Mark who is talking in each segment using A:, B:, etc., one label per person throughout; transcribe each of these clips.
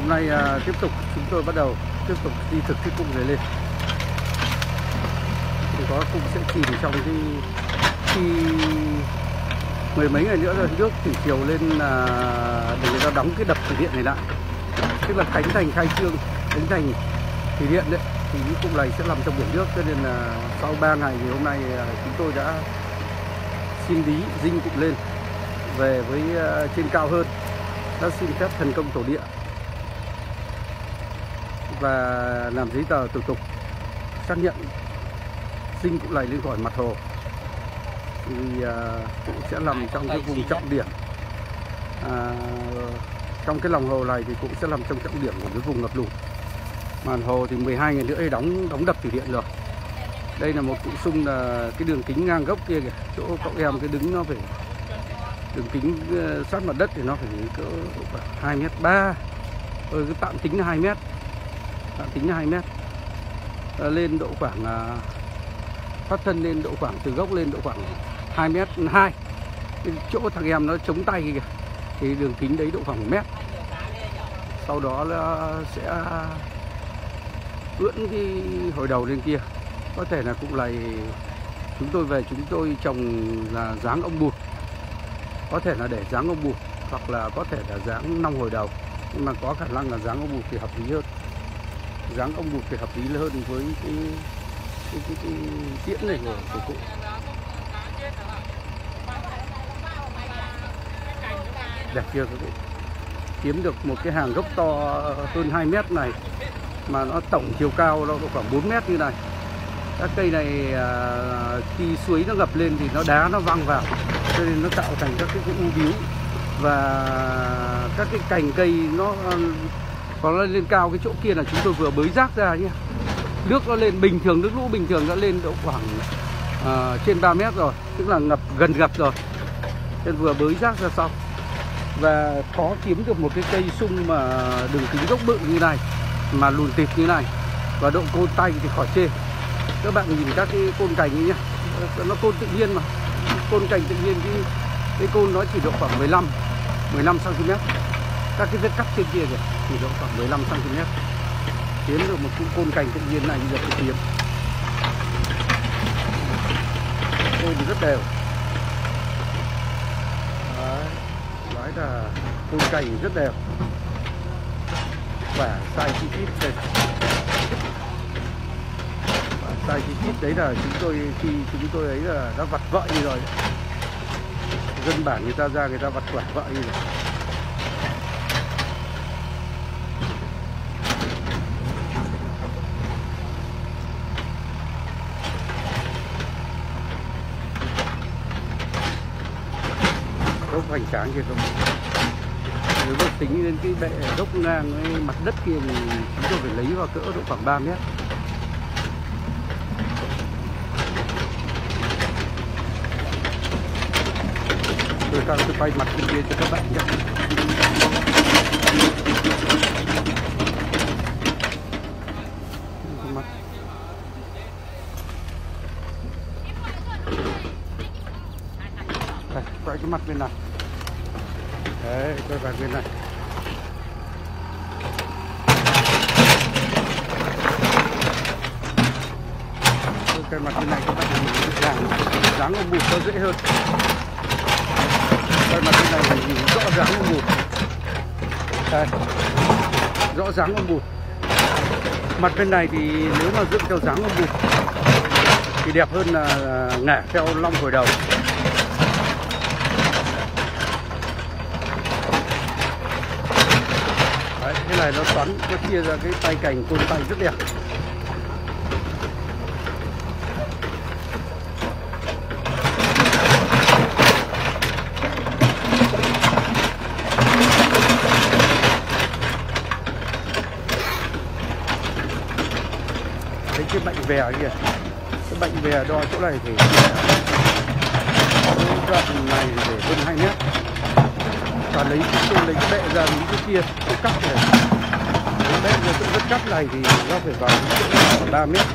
A: hôm nay à, tiếp tục chúng tôi bắt đầu tiếp tục đi thực cái cung này lên. Thì có cung sẽ chìm trong cái khi mười mấy ngày nữa rồi nước thủy triều lên là để người ta đóng cái đập thủy điện này lại. Tức là khánh thành khai trương khánh thành thủy điện đấy. Thì những cung này sẽ nằm trong biển nước. Cho nên là sau 3 ngày thì hôm nay à, chúng tôi đã xin lý dinh cụm lên. Về với à, trên cao hơn. Đã xin phép thần công tổ địa và làm giấy tờ thủ tục xác nhận dinh cụm này lên khỏi mặt hồ. Thì à, cũng sẽ nằm trong cái vùng trọng điểm. À, trong cái lòng hồ này thì cũng sẽ nằm trong trọng điểm của cái vùng ngập lụt. Màn hồ thì 12 ngày nữa đóng đóng đập thủy điện rồi. Đây là một cụ sung là cái đường kính ngang gốc kia kìa. Chỗ cậu em cái đứng nó phải đường kính ờ, sát mặt đất thì nó phải cỡ hai mét ba. Ừ, cái tạm tính là 2 mét tính là 2 mét. À, lên độ khoảng à, phát thân lên độ khoảng từ gốc lên độ khoảng 2 mét 2 cái chỗ thằng em nó chống tay kìa. Thì đường kính đấy độ khoảng 1 mét. Sau đó là sẽ ưỡn cái hồi đầu lên kia. Có thể là cũng này chúng tôi về chúng tôi trồng là dáng ông bụt. Có thể là để dáng ông bụt hoặc là có thể là dáng năm hồi đầu. Nhưng mà có khả năng là dáng ông bụt thì hợp lý hơn dáng ông bụt thì hợp lý hơn với cái cái, cái, cái tiễn này của, của cụ. Đẹp chưa các vị kiếm được một cái hàng gốc to hơn 2 mét này mà nó tổng chiều cao nó khoảng 4 mét như này. Các cây này à, khi suối nó ngập lên thì nó đá nó văng vào cho nên nó tạo thành các cái u víu và các cái cành cây nó còn nó lên cao cái chỗ kia là chúng tôi vừa bới rác ra nhé. Nước nó lên bình thường nước lũ bình thường đã lên độ khoảng uh, trên 3 mét rồi tức là ngập gần ngập rồi. Nên vừa bới rác ra xong. Và khó kiếm được một cái cây sung mà đường kính gốc bự như này mà lùn tịt như này và độ côn tay thì khỏi chê. Các bạn nhìn các cái côn cành ấy nhá nó côn tự nhiên mà. Côn cành tự nhiên cái cái côn nó chỉ độ khoảng 15 15 cm các cái vết cắt trên kia kìa. Chỉ độ khoảng 15 cm kiếm được một cụ côn cành tự nhiên này như được cái kiếm. Côn thì rất đều. Đấy, nói là côn cành rất đều. Và sai chi tiết đây. Và sai chi tiết đấy là chúng tôi khi chúng tôi ấy là đã vặt vợ đi rồi. Dân bản người ta ra người ta vặt quả vợ đi rồi. Gốc hoành tráng kia không? Nếu mà tính lên cái bệ gốc ngang với mặt đất kia thì chúng tôi phải lấy vào cỡ độ khoảng 3 mét. Rồi đang sẽ quay mặt bên kia cho các bạn nhé Mặt. Đây, quay cái mặt bên này đấy quay vào bên này. Cái mặt bên này các bạn nhìn dáng dáng ông bụt nó dễ hơn. Cái mặt bên này mình nhìn rõ dáng ông bụt đây, rõ dáng ông bụt mặt bên này thì nếu mà dựng theo dáng ông bụt thì đẹp hơn là à, ngả theo long hồi đầu. Cái này nó xoắn, nó chia ra cái tay cành, côn tay rất đẹp. Thấy cái bệnh vè kìa. Cái bệnh vè đo chỗ này thì đoạn này để hơn hai mét và lấy cái tôi lấy cái bệ ra những cái kia, cái cắt này. Cái bệ ra chỗ vết cắt này thì nó phải vào khoảng 3 mét.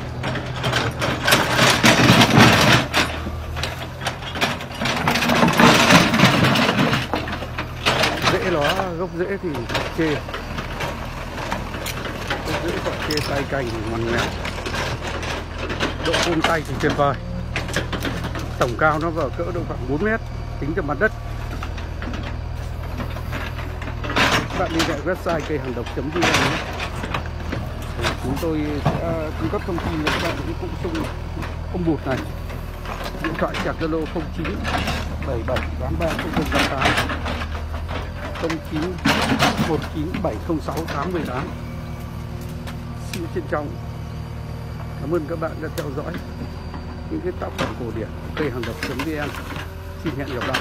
A: Rễ nó gốc rễ thì chê. Gốc rễ còn chê tay cành thì ngoằn nghèo độ ôm tay thì tuyệt vời. Tổng cao nó vào cỡ độ khoảng 4 mét tính từ mặt đất. Các bạn đi tại website cây hàng độc vn chúng tôi sẽ cung cấp thông tin cho các bạn những cụm sung ông bụt này. Điện thoại sạc zalo 09 77 83 0088 09 19 706 818 xin trân trọng cảm ơn các bạn đã theo dõi những cái tác phẩm cổ điển cây hàng độc vn. Xin hẹn gặp lại.